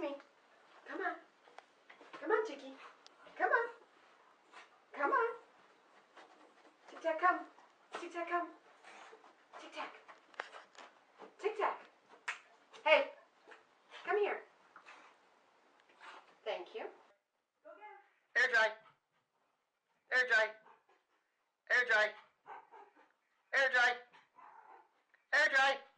me. Come on. Come on, Chicky. Come on. Come on. Tic tac, come. Tic tac, come. Tic tac. Tic tac. Hey, come here. Thank you. Air dry. Air dry. Air dry. Air dry. Air dry.